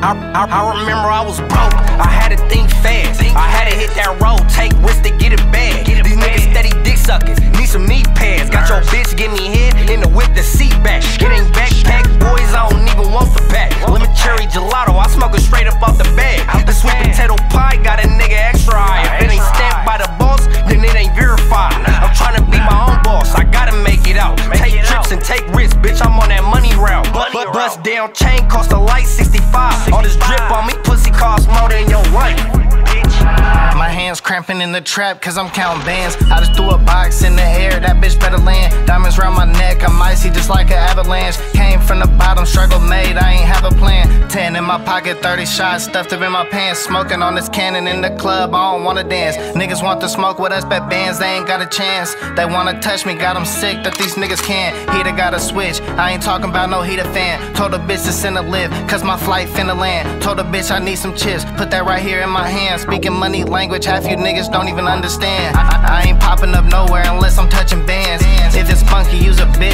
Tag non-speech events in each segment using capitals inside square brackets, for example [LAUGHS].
I, I, I remember I was broke. I had to think fast. I had to hit that road, take risks to get it back. These niggas steady dick suckers, need some knee pads. Got your bitch give me head in the whip the seat back. Getting backpack, boys. I don't even want the pack. Lemon cherry gelato, I smoke it straight up off the bag. The sweet potato pie got a nigga extra high. If it ain't stamped by the boss, then it ain't verified. I'm trying to be my own boss. I gotta make it out. Take trips and take risks, bitch. I'm But bust down chain cost a light 65. All this drip on me, pussy cost more than your life. My hands cramping in the trap cause I'm counting bands. I just threw a box in the air, that bitch better land. Diamonds round my neck, I'm icy just like an avalanche. Came from the bottom, struggle made, I ain't have a plan. 10 in my pocket, 30 shots stuffed up in my pants. Smoking on this cannon in the club, I don't wanna dance. Niggas want to smoke with us, but bands, they ain't got a chance. They wanna touch me, got them sick that these niggas can't. Heater got a switch, I ain't talking about no heater fan. Told a bitch to send a lift, cause my flight finna land. Told a bitch I need some chips, put that right here in my hand. Speaking money language, half you niggas don't even understand. I, I, I ain't popping up nowhere unless I'm touching bands. If it's funky, use a bitch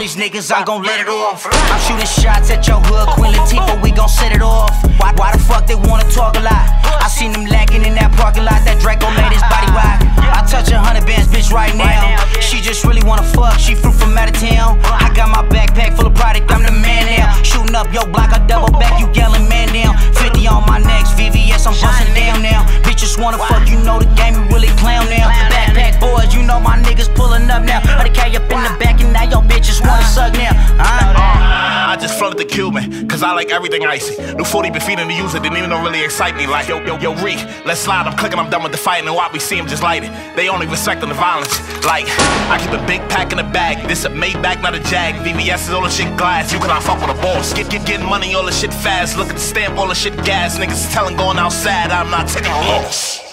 these niggas I'm gon' let it off. I'm shooting shots at your hood, Queen Latifah, we gon' set it off. Why, why the fuck they wanna talk a lot? I seen them lacking in that parking lot, that Draco made his body [LAUGHS] rock. I touch a hundred bands, bitch, right now. She just really wanna fuck, she flew from out of town. I got my backpack full of product, I'm the man now. Shooting up your block, I double back, you yelling man down. 50 on my necks, VVS, I'm busting down now. Bitches wanna fuck, you know the game, we really clown now. Boys, you know my niggas pulling up now. But the K up in the back, and now your bitches wanna suck now. Huh? Uh, I just flooded the Cuban, cause I like everything icy. New 40 been feeding the user, didn't even really excite me. Like, yo, yo, yo, Reek, let's slide. I'm clicking, I'm done with the fighting, and why we see him just light it. They only respect on the violence. Like, I keep a big pack in the bag. This a Maybach, not a Jag. VVS is all the shit glass. You cannot fuck with a boss. Get, get, getting money, all the shit fast. Look at the stamp, all the shit gas. Niggas telling going outside, I'm not taking a loss.